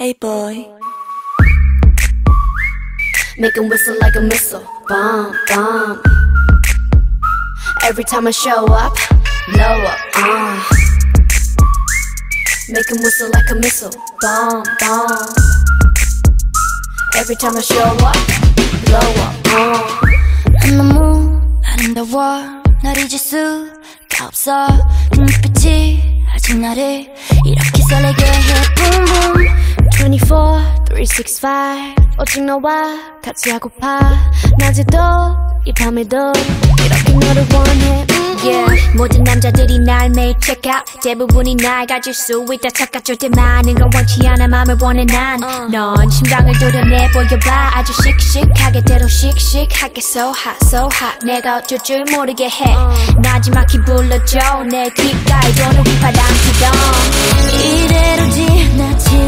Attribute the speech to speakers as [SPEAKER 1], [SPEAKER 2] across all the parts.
[SPEAKER 1] Hey boy.
[SPEAKER 2] Make him whistle like a missile. Bomb, bomb. Every time I show up, blow up. Uh. Make him whistle like a missile. Bomb, bomb. Every time I show up, blow up. Uh.
[SPEAKER 3] 너무 아름다워 널 잊을 수가 없어 그 눈빛이 아직 나를 이렇게 설레게 해 Boom boom
[SPEAKER 2] 24, 365 오직 너와 같이 하고파. 낮에도 이 밤에도 이렇게 너를 원해. 음. Yeah. 모든 남자들이 날 매일 check out. 대부분이 날 가질 수 있다 착각 절대 많은 건 원치 않아 맘을 원해. 난넌 심장을 도려내 보여봐. 아주 씩씩하게 대로 씩씩하게 so hot so hot. 내가 어쩔 줄 모르게 해. 나지막히 불러줘. 내 귓가에 도는 바람 피던
[SPEAKER 3] 이대로 지나치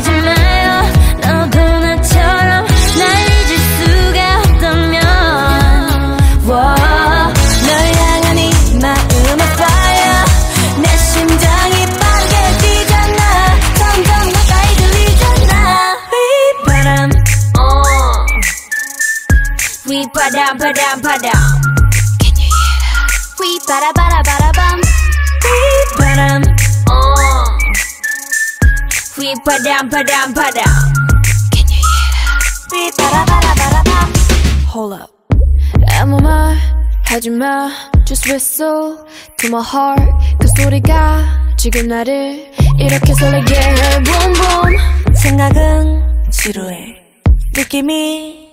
[SPEAKER 3] 바람
[SPEAKER 2] 바람 바람 Can you hear that? 휘바라바라바라밤
[SPEAKER 3] 휘바람
[SPEAKER 2] 어. 휘바람 바람 바람 Can you hear that?
[SPEAKER 3] 휘바라바라바라밤
[SPEAKER 1] Hold up.
[SPEAKER 2] 아무 말 하지마 Just whistle to my heart 그 소리가 지금 나를 이렇게 설레게 해 Boom boom
[SPEAKER 1] 생각은 지루해. 느낌이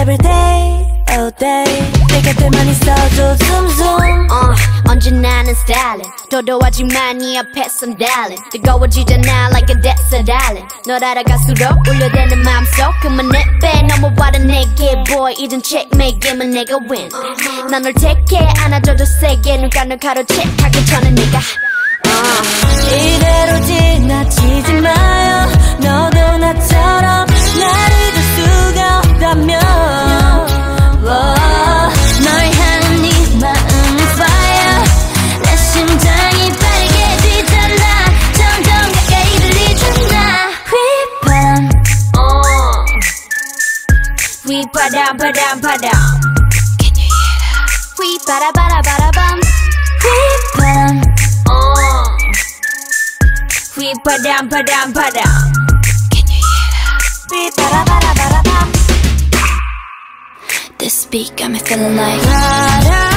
[SPEAKER 1] Everyday, all day. 내 곁에만 있어도 zoom
[SPEAKER 2] 어, 언제나 는 스타일링 도도하지만 네 앞에선 darling 뜨거워지잖아 like a desert island. 널 알아갈수록 울려대는 마음속. 그만 내빼. 넘어와라 내게 boy. 이젠 checkmate 게임은 내가 win. 난널 택해 안아줘도 세게. 눈가 널 가로채. 가기 전에 네가 어.
[SPEAKER 1] 이대로 지나
[SPEAKER 3] 휘바람
[SPEAKER 2] 바람 바람 Can you hear that? 휘바라바라바라밤
[SPEAKER 3] 휘바람
[SPEAKER 2] 어. 휘바람 바람 바람 Can you hear that?
[SPEAKER 1] 삐바라바라바라밤.
[SPEAKER 3] This beat got me feeling like
[SPEAKER 1] 바람